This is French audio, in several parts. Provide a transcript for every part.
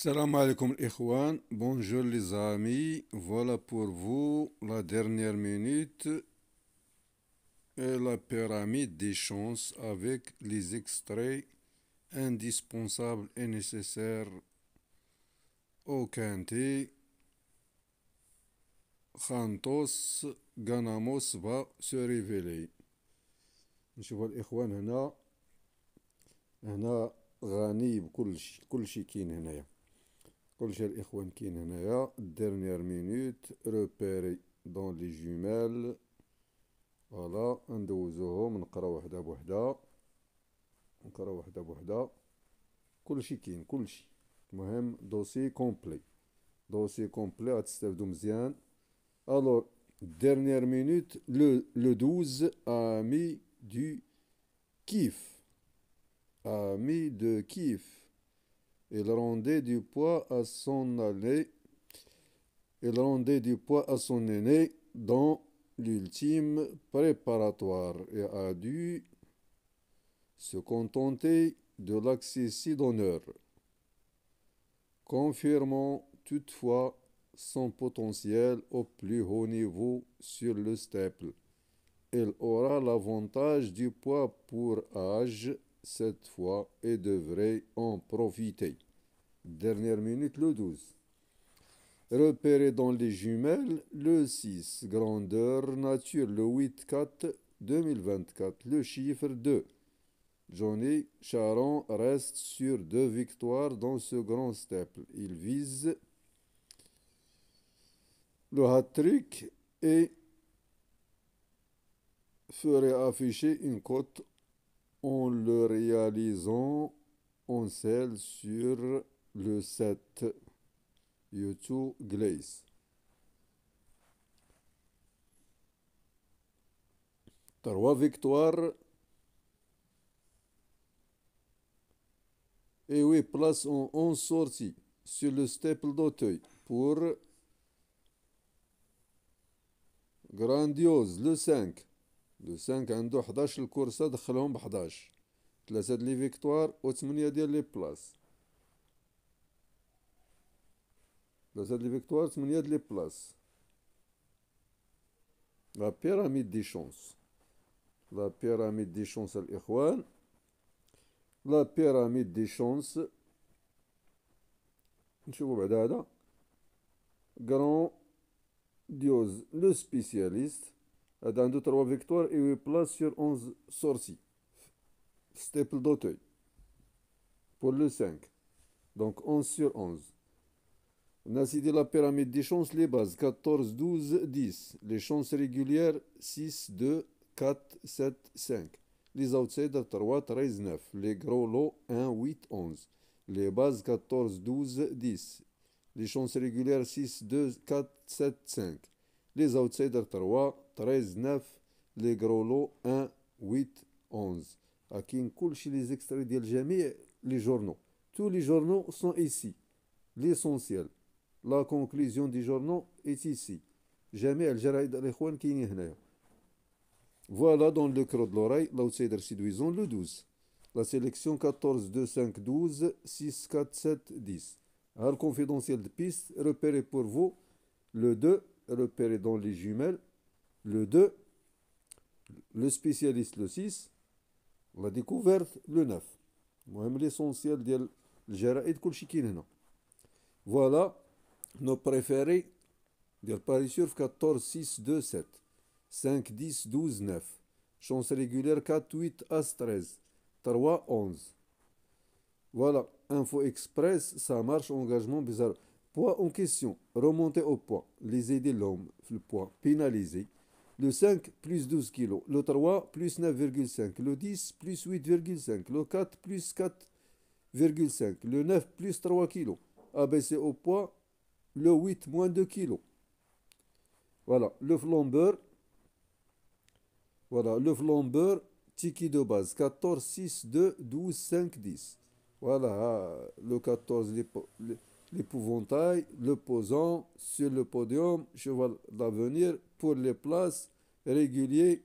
Salam alaikum Ikhwan, bonjour les amis, voilà pour vous la dernière minute et la pyramide des chances avec les extraits indispensables et nécessaires au quintet. Khantos Ganamos va se révéler. نشوف الإخوان هنا هنا غني بكل شيء كل شيء كاين هنايا dernière minute repéré dans les jumelles فوالا ندوزوهم نقرا وحده بوحده نقرا وحده بوحده كلشي كاين كلشي المهم دوسي كومبلي دوسي كومبلي غتستافدو مزيان الوغ dernière minute le, le 12 a mis du kiff a mis de kiff il rendait du poids à son aîné dans l'ultime préparatoire et a dû se contenter de l'accessit d'honneur, confirmant toutefois son potentiel au plus haut niveau sur le staple. Il aura l'avantage du poids pour âge cette fois et devrait en profiter. Dernière minute, le 12. Repéré dans les jumelles, le 6, grandeur nature, le 8-4 2024, le chiffre 2. Johnny Charon reste sur deux victoires dans ce grand staple. Il vise le hat-trick et ferait afficher une cote en le réalisant en selle sur لو سات يو تو غليس تروا فيكتوار اي وي بلاس اون اون سورتي سو لو ستيبل دوتوي بور غرانديوز لو سانك لو سانك عندو حداش الكورسه دخلهم بحداش 11 ثلاثة لي فيكتوار و 8 ديال لي بلاس بلاس ثلاثة لي فيكتوار 8 ديال لي بلاس لا بيراميد دي شونس لا بيراميد دي شونس الإخوان لا بيراميد دي شونس نشوفو بعد هذا غران ديوز لو سبيسياليست هذا عنده 3 فيكتوار اي 8 بلاس سور 11 سورسي ستيبل دوتوي pour le 5 donc 11 sur 11 on a cité la pyramide des chances, les bases 14, 12, 10. Les chances régulières 6, 2, 4, 7, 5. Les outsiders 3, 13, 9. Les gros lots 1, 8, 11. Les bases 14, 12, 10. Les chances régulières 6, 2, 4, 7, 5. Les outsiders 3, 13, 9. Les gros lots 1, 8, 11. À qui les extraits des les journaux. Tous les journaux sont ici. L'essentiel. La conclusion des journaux est ici. Jamais Al-Jaraïd al qui Voilà dans le creux de l'oreille, l'outsider séduisant, le 12. La sélection 14, 2, 5, 12, 6, 4, 7, 10. Al confidentiel de piste, repéré pour vous, le 2, repéré dans les jumelles, le 2, le spécialiste le 6, la découverte le 9. Moi, L'essentiel de l'Jaraïd, Voilà nos préférés, des Parishur 14, 6, 2, 7, 5, 10, 12, 9, chance régulière 4, 8, As 13, 3, 11. Voilà, info express, ça marche, engagement bizarre. Poids en question, remonter au poids, les aider l'homme, le poids, pénalisé. Le 5, plus 12 kg. Le 3, plus 9,5. Le 10, plus 8,5. Le 4, plus 4,5. Le 9, plus 3 kg. Abaisser au poids, le 8 moins 2 kg. Voilà, le flambeur. Voilà, le flambeur, tiki de base, 14, 6, 2, 12, 5, 10. Voilà, le 14, l'épouvantail, le posant sur le podium, cheval d'avenir pour les places réguliers,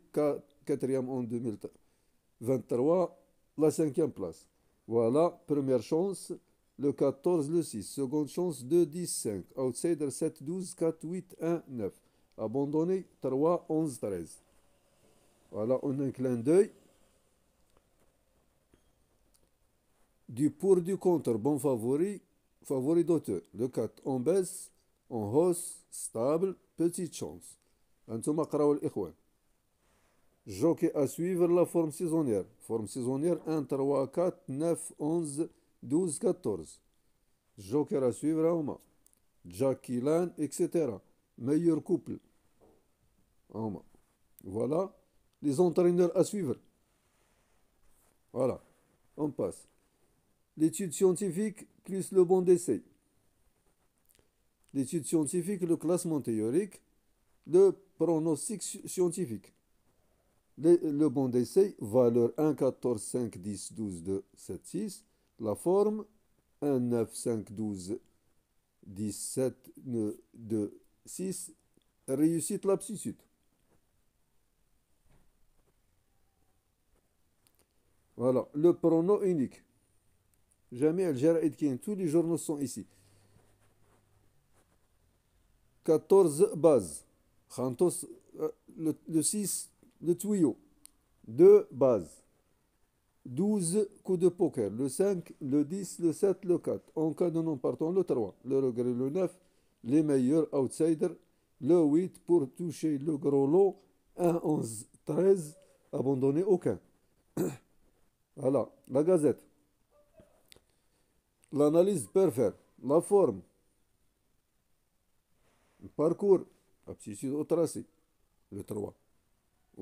quatrième en 2023, la cinquième place. Voilà, première chance, le 14, le 6. Seconde chance, 2, 10, 5. Outsider, 7, 12, 4, 8, 1, 9. Abandonné, 3, 11, 13. Voilà, on a un clin d'œil. Du pour, du contre, bon favori, favori d'auteur. Le 4, en baisse, en hausse, stable, petite chance. أنتم اقراوا الإخوان. Jockey à suivre la forme saisonnière. Forme saisonnière 1, 3, 4, 9, 11, 12-14. Joker à suivre à Oma. Jackie Lan, etc. Meilleur couple. Oma. Voilà les entraîneurs à suivre. Voilà. On passe. L'étude scientifique plus le bon d'essai. L'étude scientifique, le classement théorique, le pronostic scientifique. Le, le bon d'essai, valeur 1, 14, 5, 10, 12, 2, 7, 6. La forme 1, 9, 5, 12, 17, 2, 6. Réussite l'aptitude. Voilà, le pronom unique. Jamais Al tous les journaux sont ici. 14 bases. Euh, le, le 6, le tuyau. 2 bases. 12 coups de poker. Le 5, le 10, le 7, le 4. En cas de non partant, le 3. Le regret, le 9. Les meilleurs outsiders. Le 8 pour toucher le gros lot. 1, 11, 13. Abandonné aucun. voilà, la gazette. L'analyse parfaite. La forme. Le parcours. Aptitude au tracé. Le 3.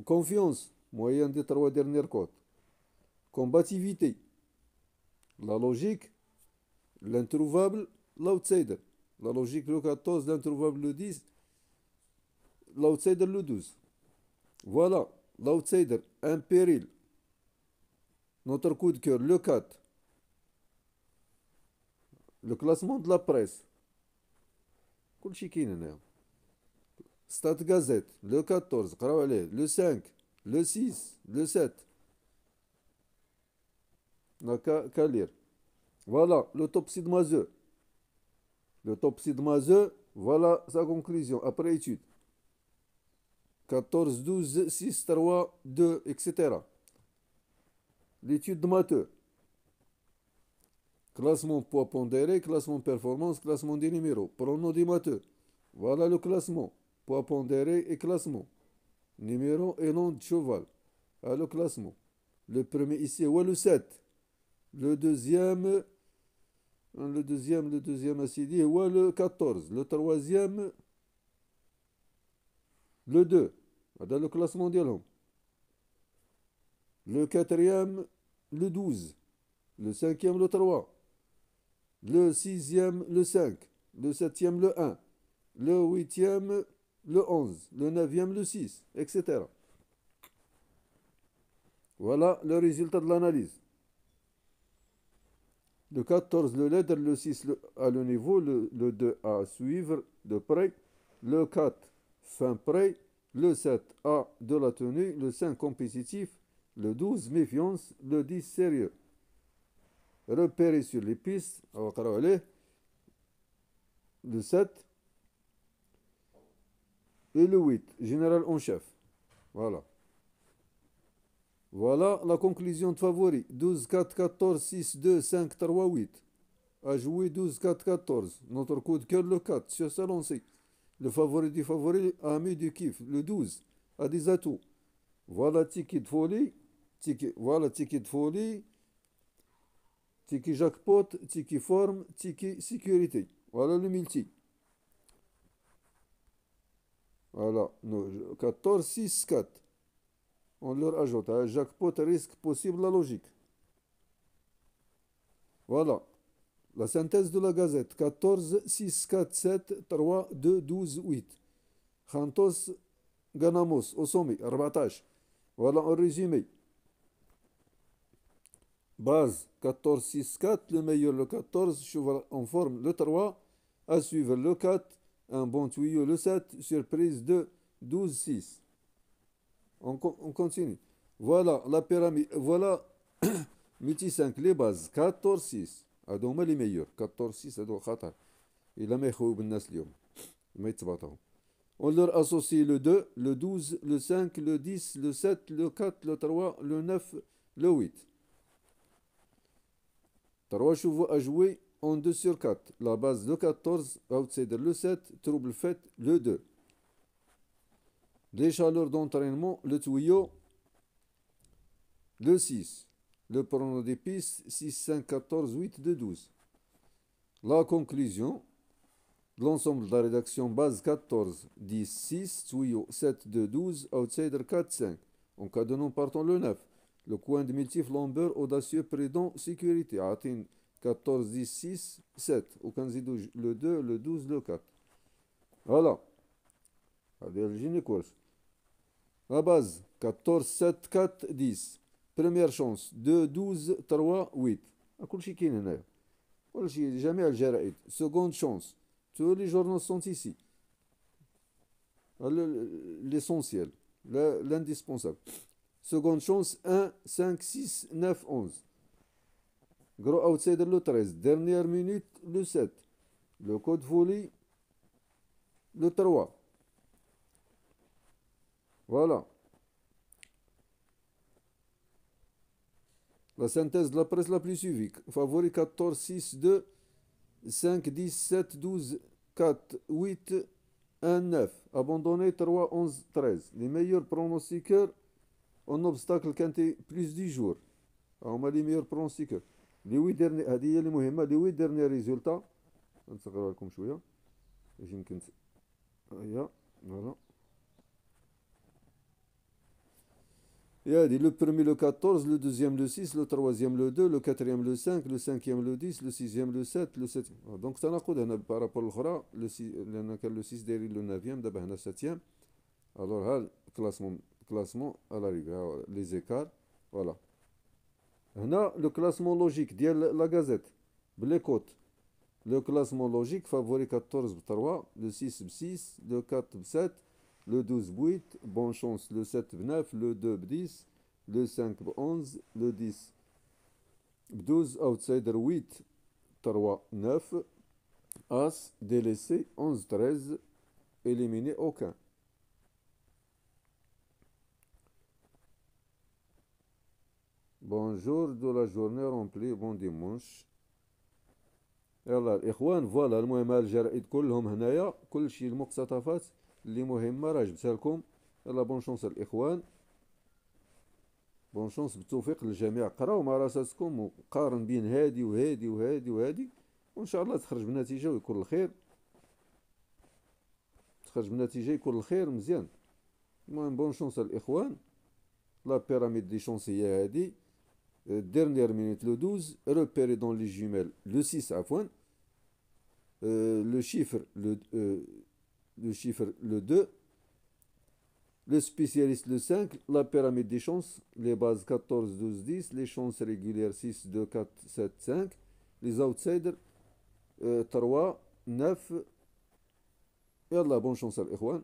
Confiance. Moyen des trois dernières cotes. Combativité. La logique. L'introuvable. L'outsider. La logique le 14, l'introuvable le 10. L'outsider le 12. Voilà. L'outsider. Un péril. Notre coup de cœur, le 4. Le classement de la presse. Stat Gazette, le 14, le 5, le 6, le 7. N'a qu'à lire. Voilà, l'autopsie de Mazeux. L'autopsie de Mazeux, voilà sa conclusion après étude. 14, 12, 6, 3, 2, etc. L'étude de Matheux. Classement poids pondéré, classement performance, classement des numéros. Pronom des Matheux. Voilà le classement. Poids pondéré et classement. Numéro et nom de cheval. Le classement. Le premier ici, ouais, le 7. Le deuxième, le deuxième, le deuxième assidu, ouais, le 14. Le troisième, le 2. Dans le classement dialogue. Le quatrième, le 12. Le cinquième, le 3. Le sixième, le 5. Le septième, le 1. Le huitième, le 11. Le neuvième, le 6, etc. Voilà le résultat de l'analyse. Le 14, le leader, le 6 à le niveau, le, le 2 à suivre de près, le 4 fin près, le 7 à de la tenue, le 5 compétitif, le 12 méfiance, le 10 sérieux. Repérer sur les pistes, le 7 et le 8, général en chef. Voilà. Voilà la conclusion de favori. 12, 4, 14, 6, 2, 5, 3, 8. A joué 12, 4, 14. Notre coup de cœur, le 4, sur sa lancée. Le favori du favori, ami du kiff, le 12, a des atouts. Voilà ticket de folie. Ticket, voilà ticket de folie. Ticket jackpot, ticket forme, ticket sécurité. Voilà le multi. Voilà, 14, 6, 4. On leur ajoute un jackpot risque possible la logique. Voilà. La synthèse de la gazette 14, 6, 4, 7, 3, 2, 12, 8. Khantos Ganamos au sommet, 14. Voilà un résumé. Base 14, 6, 4, le meilleur le 14, cheval en forme le 3, à suivre le 4, un bon tuyau le 7, surprise de 12, 6. On, continue. Voilà la pyramide, voilà multi 5, les bases 14, 6. هادو هما لي ميور 14 6 هادو خطر إلا ما يخويو بالناس اليوم ما يتباطاو On leur associe le 2, le 12, le 5, le 10, le 7, le 4, le 3, le 9, le 8. 3 chevaux à jouer en 2 sur 4. La base le 14, outsider le 7, trouble fait le 2. Les chaleurs d'entraînement, le tuyau, le 6. Le pronom des pistes, 6, 5, 14, 8, 2, 12. La conclusion, l'ensemble de la rédaction base 14, 10, 6, tuyau 7, 2, 12, outsider 4, 5. En cas de non partant le 9. Le coin de multif Lambert audacieux prédent sécurité. Atteint 14, 10, 6, 7. Aucun le 2, le 12, le 4. Voilà. هذه course. La base 14, 7, 4, 10. Première chance 2, 12, 3, 8. كل شيء كاين هنايا. كل شيء جميع الجرائد. Seconde chance. Tous les journaux sont ici. L'essentiel, l'indispensable. Seconde chance, 1, 5, 6, 9, 11. Gros outsider le 13. Dernière minute, le 7. Le code folie, le 3. Voilà. La synthèse de la presse la plus suivie. Favori 14, 6, 2, 5, 10, 7, 12, 4, 8, 1, 9. Abandonné 3, 11, 13. Les meilleurs pronostiqueurs en obstacle quinté plus du jour. هما لي ميور برونستيكور لي وي ديرني هذه هي اللي مهمه لي وي ديرني ريزولتا نصغرها لكم شويه باش يمكن هيا فوالا Il y a le premier, le 14, le deuxième, le 6, le troisième, le 2, le quatrième, le 5, le cinquième, le 10, le sixième, le 7, le 7. Ah, donc, ça n'a par rapport au le 6, le 6 derrière le 9e, le 7e. Alors, là, classement, classement à l'arrivée, ah, les écarts. Voilà. Le classement logique, la gazette, les côtes. Le classement logique favori 14 3, le 6 6, le 4 7, le 12 ب 8 bonne chance le 7 ب 9 le 2 ب 10 le 5 ب 11 le 10 ب 12 outsider 8 3 9 As délaissé 11 13 éliminé aucun بونجور دو لا جورني رومبلي بون ديمونش يلا الاخوان فوالا المهم الجرائد كلهم هنايا كلشي المقتطفات اللي مهمه راه جبتها لكم. يلا بون شونس الإخوان. بون شونس بالتوفيق للجميع. قراو مع راساتكم وقارن بين هادي وهادي وهادي وهادي وإن شاء الله تخرج بنتيجة ويكون الخير. تخرج بنتيجة يكون الخير مزيان. المهم بون شونس الإخوان. لا بيراميد دي شونس هي هادي. dernière minute, le 12, repéré dans les jumelles, le 6 à point, euh, le chiffre, le, euh, le chiffre, le 2, le spécialiste, le 5, la pyramide des chances, les bases 14, 12, 10, les chances régulières 6, 2, 4, 7, 5, les outsiders 3, 9, et la bonne chance à l'échouane.